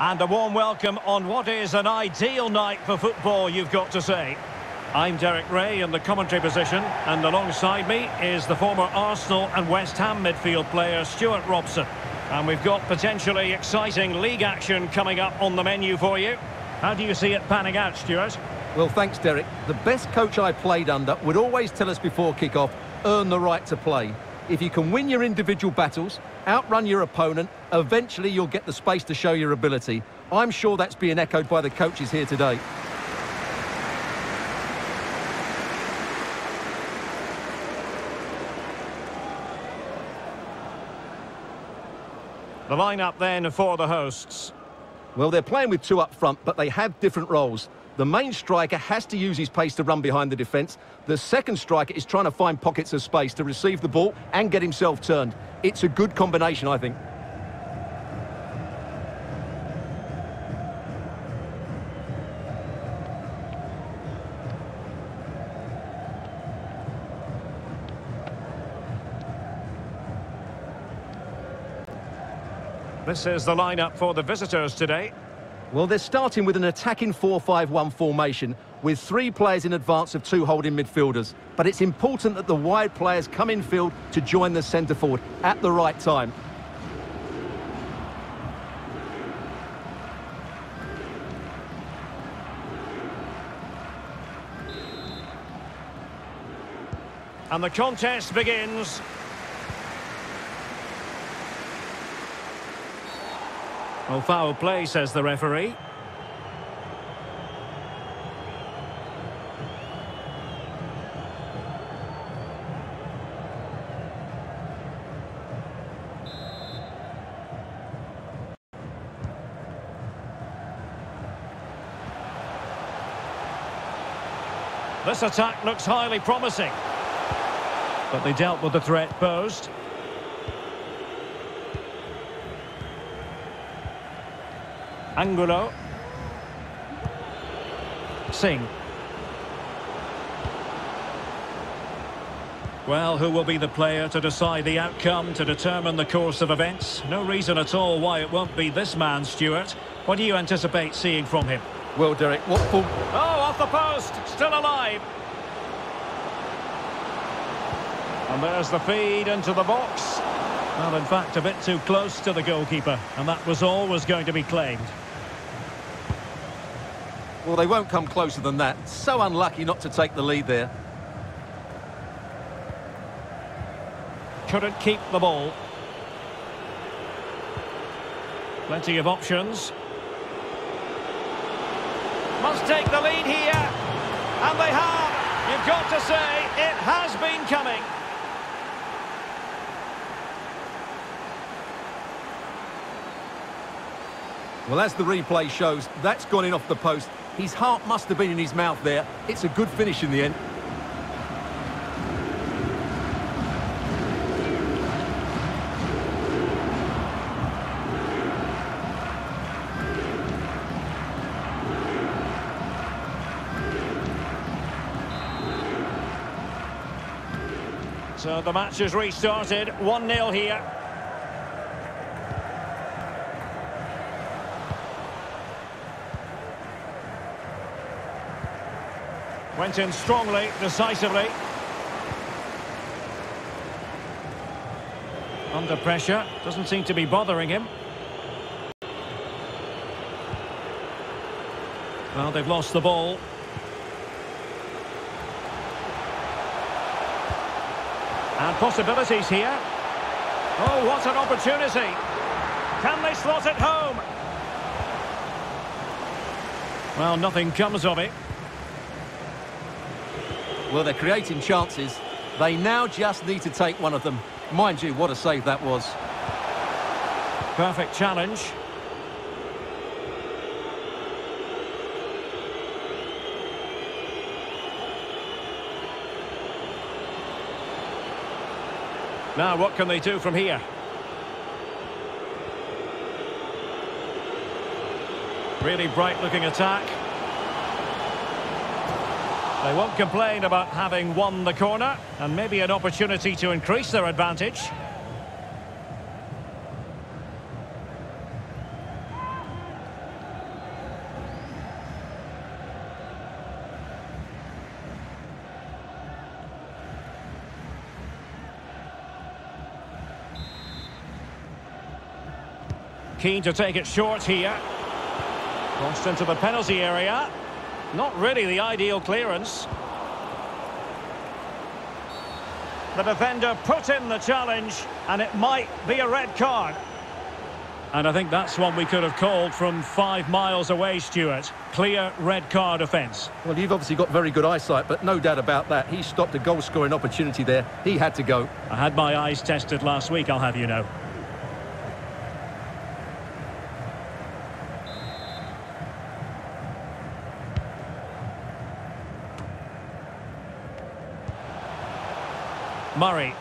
And a warm welcome on what is an ideal night for football, you've got to say. I'm Derek Rae in the commentary position, and alongside me is the former Arsenal and West Ham midfield player Stewart Robson. And we've got potentially exciting league action coming up on the menu for you. How do you see it panning out, Stewart? Well, thanks, Derek. The best coach I played under would always tell us before kick-off, earn the right to play. If you can win your individual battles, outrun your opponent, eventually you'll get the space to show your ability. I'm sure that's being echoed by the coaches here today. The lineup then for the hosts. Well, they're playing with two up front, but they have different roles. The main striker has to use his pace to run behind the defence. The second striker is trying to find pockets of space to receive the ball and get himself turned. It's a good combination, I think. This is the lineup for the visitors today. Well, they're starting with an attacking 4-5-1 formation with three players in advance of two holding midfielders. But it's important that the wide players come in field to join the centre forward at the right time. And the contest begins. Well, foul play, says the referee. This attack looks highly promising. But they dealt with the threat posed. Angulo. Singh. Well, who will be the player to decide the outcome, to determine the course of events? No reason at all why it won't be this man, Stewart. What do you anticipate seeing from him? Well, Derek, what form... Oh, off the post! Still alive! And there's the feed into the box. Well, in fact, a bit too close to the goalkeeper. And that was always going to be claimed. Well, they won't come closer than that. So unlucky not to take the lead there. Couldn't keep the ball. Plenty of options. Must take the lead here. And they have. You've got to say, it has been coming. Well, as the replay shows, that's gone in off the post. His heart must have been in his mouth there. It's a good finish in the end. So the match has restarted. 1-0 here. Went in strongly, decisively. Under pressure, doesn't seem to be bothering him. Well, they've lost the ball. And possibilities here. Oh, what an opportunity. Can they slot it home? Well, nothing comes of it. Well, they're creating chances. They now just need to take one of them. Mind you, what a save that was. Perfect challenge. Now, what can they do from here? Really bright-looking attack. They won't complain about having won the corner and maybe an opportunity to increase their advantage. Keen to take it short here. Crossed into the penalty area. Not really the ideal clearance. The defender put in the challenge, and it might be a red card. And I think that's one we could have called from five miles away, Stewart. Clear red card offence. Well, you've obviously got very good eyesight, but no doubt about that. He stopped a goal-scoring opportunity there. He had to go. I had my eyes tested last week, I'll have you know. Murray.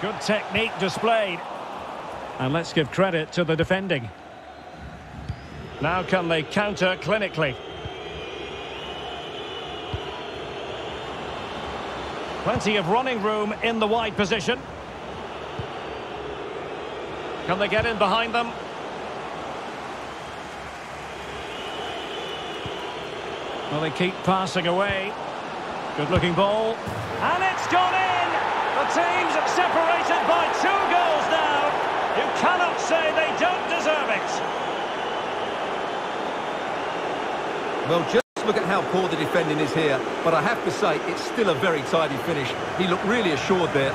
Good technique displayed. And let's give credit to the defending. Now can they counter clinically? Plenty of running room in the wide position. Can they get in behind them? Well, they keep passing away. Good looking ball. And it's gone in! The team's are separated by two goals now. You cannot say they don't deserve it. Well, just look at how poor the defending is here. But I have to say, it's still a very tidy finish. He looked really assured there.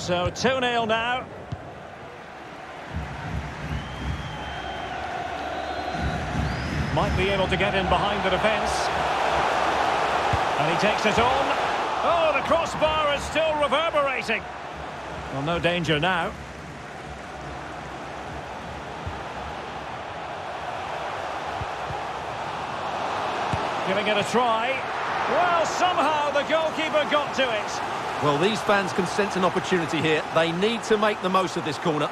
So 2-0 now. Might be able to get in behind the defence. And he takes it on. Oh, the crossbar is still reverberating. Well, no danger now. Giving it a try. Well, somehow the goalkeeper got to it. Well, these fans can sense an opportunity here. They need to make the most of this corner.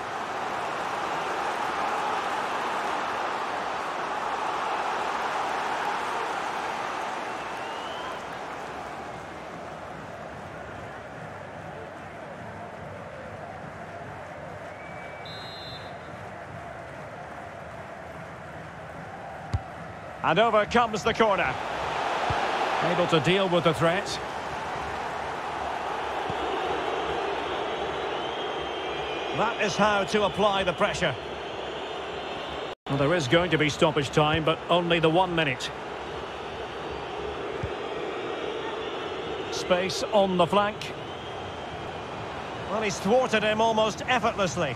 And over comes the corner. Able to deal with the threat. That is how to apply the pressure. Well, there is going to be stoppage time, but only the one minute. Space on the flank. Well, he's thwarted him almost effortlessly.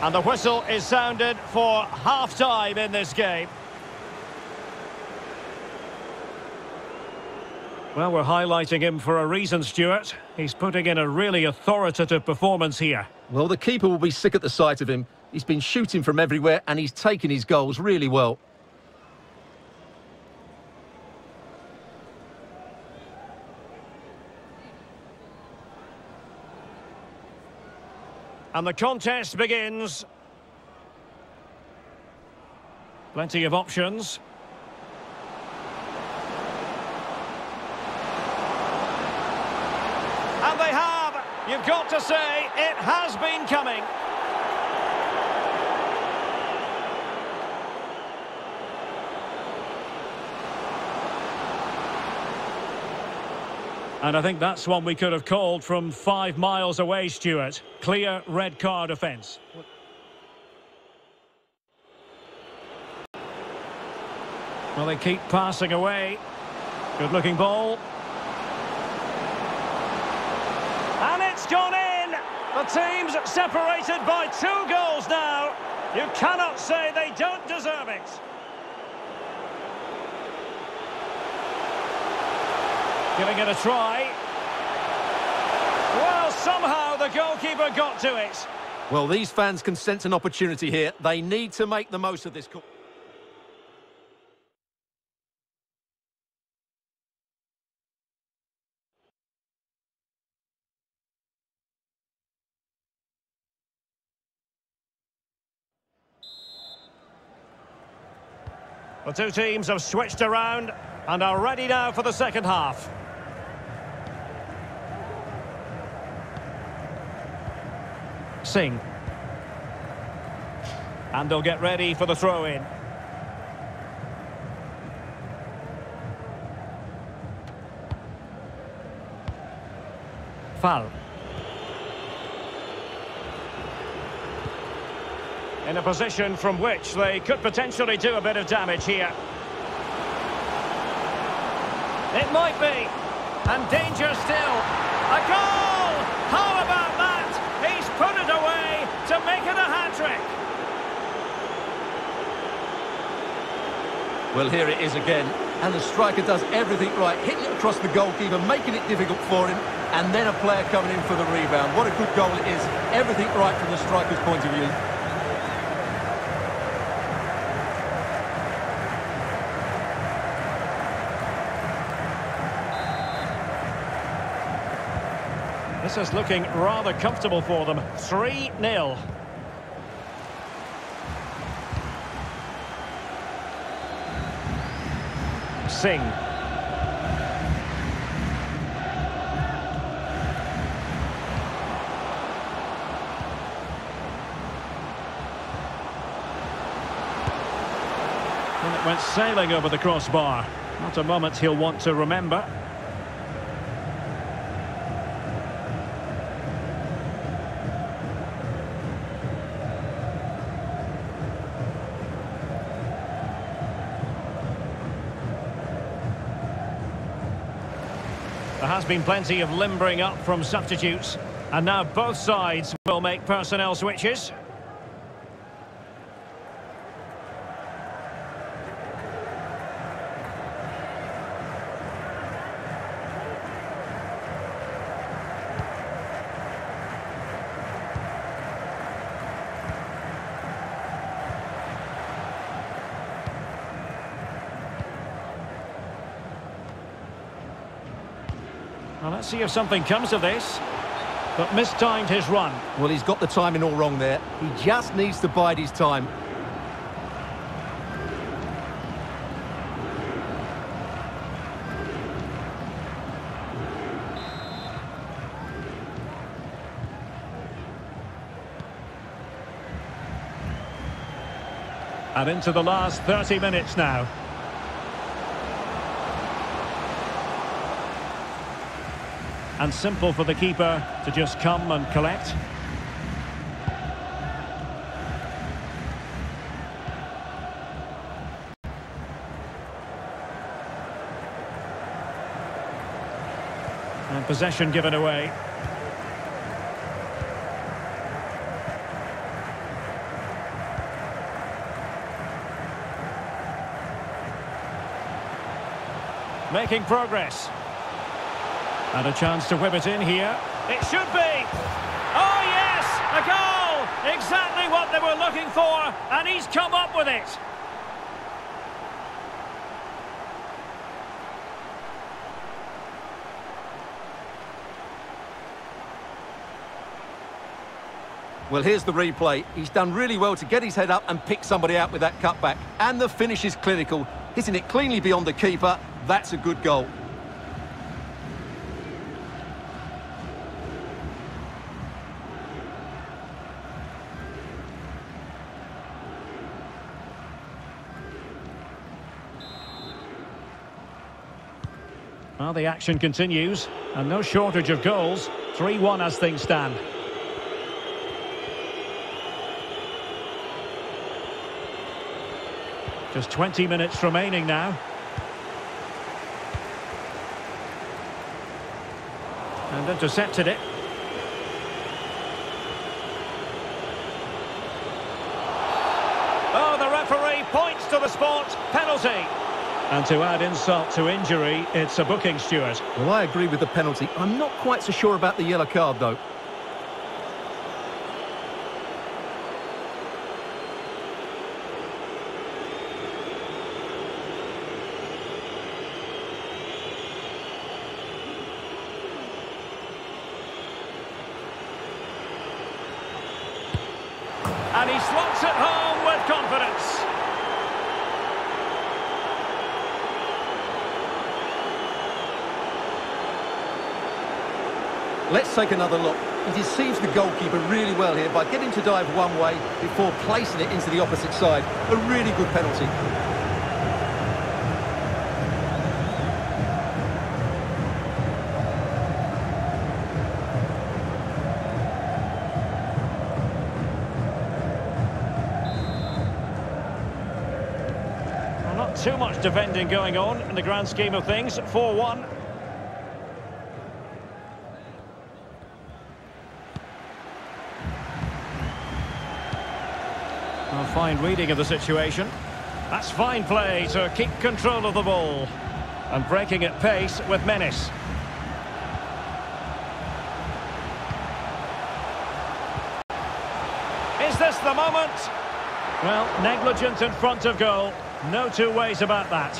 And the whistle is sounded for half-time in this game. Well, we're highlighting him for a reason, Stewart. He's putting in a really authoritative performance here. Well, the keeper will be sick at the sight of him. He's been shooting from everywhere and he's taken his goals really well. And the contest begins. Plenty of options. And they You've got to say, it has been coming. And I think that's one we could have called from five miles away, Stewart. Clear red card offence. Well, they keep passing away. Good looking ball. And it's gone in! The team's separated by two goals now. You cannot say they don't deserve it. Giving it a try. Well, somehow the goalkeeper got to it. Well, these fans can sense an opportunity here. They need to make the most of this. The two teams have switched around and are ready now for the second half. Singh. And they'll get ready for the throw-in. Foul. In a position from which they could potentially do a bit of damage here. It might be. And danger still. A goal! How about that? He's put it away to make it a hat-trick. Well, here it is again. And the striker does everything right, hitting it across the goalkeeper, making it difficult for him, and then a player coming in for the rebound. What a good goal it is. Everything right from the striker's point of view. This is looking rather comfortable for them. 3-0. Singh. And it went sailing over the crossbar. Not a moment he'll want to remember. Been plenty of limbering up from substitutes. And now both sides will make personnel switches. Well, let's see if something comes of this. But mistimed his run. Well, he's got the timing all wrong there. He just needs to bide his time. And into the last 30 minutes now. And simple for the keeper to just come and collect. And possession given away. Making progress. And a chance to whip it in here. It should be! Oh yes! A goal! Exactly what they were looking for, and he's come up with it! Well, here's the replay. He's done really well to get his head up and pick somebody out with that cutback. And the finish is clinical. Hitting it cleanly beyond the keeper. That's a good goal. Well, the action continues, and no shortage of goals. 3-1 as things stand. Just 20 minutes remaining now. And intercepted it. Oh, the referee points to the spot. Penalty. And to add insult to injury, it's a booking, Stewart. Well, I agree with the penalty. I'm not quite so sure about the yellow card, though. And he slots it home with confidence. Let's take another look. He deceives the goalkeeper really well here by getting to dive one way before placing it into the opposite side. A really good penalty. Well, not too much defending going on in the grand scheme of things. 4-1. Fine reading of the situation. That's fine play to keep control of the ball. And breaking at pace with menace. Is this the moment? Well, negligent in front of goal. No two ways about that.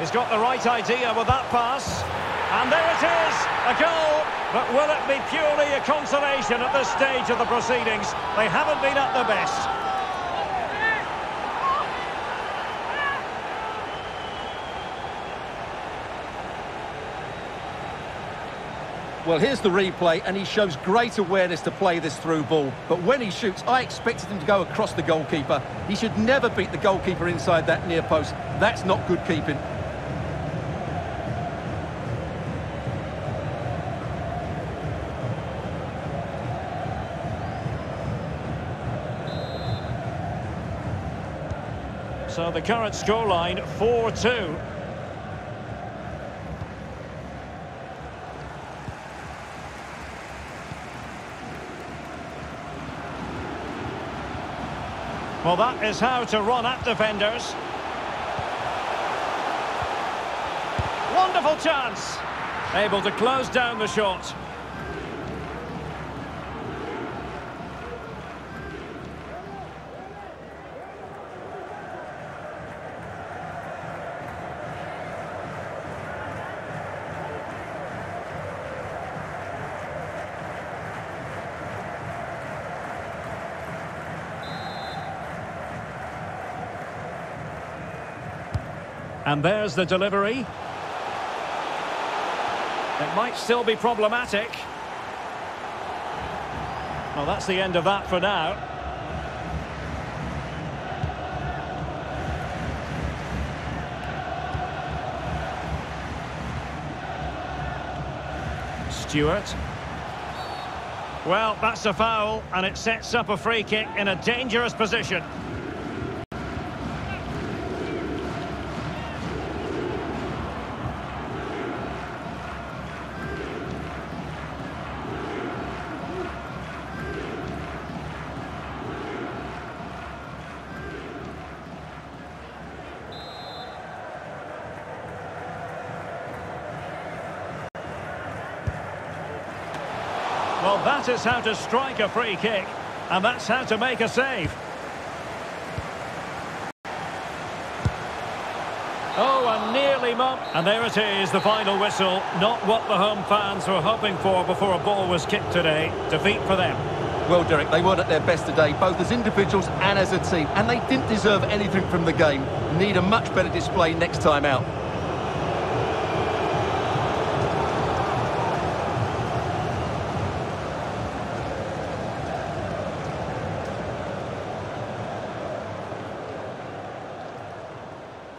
He's got the right idea with that pass. And there it is, a goal. But will it be purely a consolation at this stage of the proceedings? They haven't been at their best. Well, here's the replay, and he shows great awareness to play this through ball. But when he shoots, I expected him to go across the goalkeeper. He should never beat the goalkeeper inside that near post. That's not good keeping. So the current scoreline, 4-2. Well, that is how to run at defenders. Wonderful chance. Able to close down the shot. And there's the delivery. It might still be problematic. Well, that's the end of that for now. Stewart. Well, that's a foul, and it sets up a free kick in a dangerous position. Well, that is how to strike a free kick, and that's how to make a save. Oh, and nearly mum. And there it is, the final whistle. Not what the home fans were hoping for before a ball was kicked today. Defeat for them. Well, Derek, they weren't at their best today, both as individuals and as a team, and they didn't deserve anything from the game. Need a much better display next time out.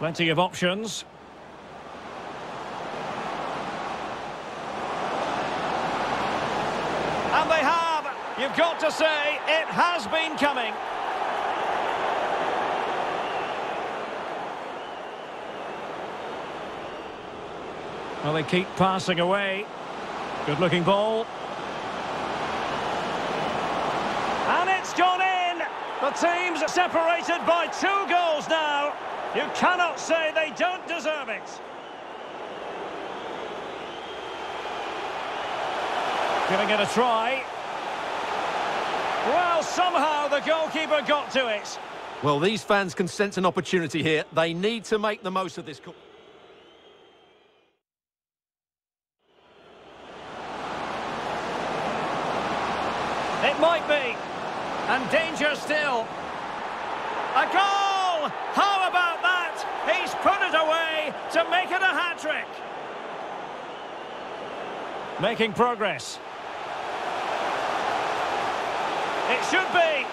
Plenty of options. And they have. You've got to say, it has been coming. Well, they keep passing away. Good looking ball. And it's gone in. The team's separated by two goals now. You cannot say they don't deserve it. Giving it a try. Well, somehow the goalkeeper got to it. Well, these fans can sense an opportunity here. They need to make the most of this. It might be. And danger still. A goal! How about that? He's put it away. To make it a hat-trick. Making progress. It should be.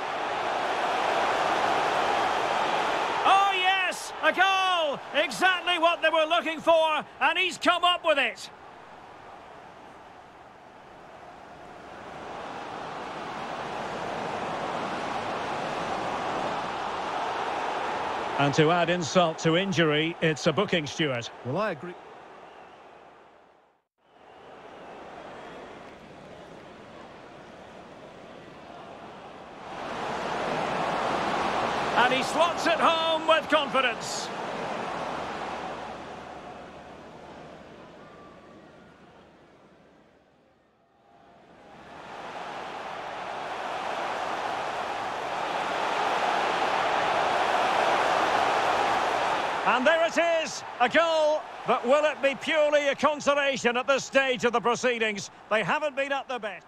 Oh, yes! A goal! Exactly what they were looking for, and he's come up with it. And to add insult to injury, it's a booking, Stewart. Well, I agree. And he slots it home with confidence. And there it is, a goal. But will it be purely a consolation at this stage of the proceedings? They haven't been at their best.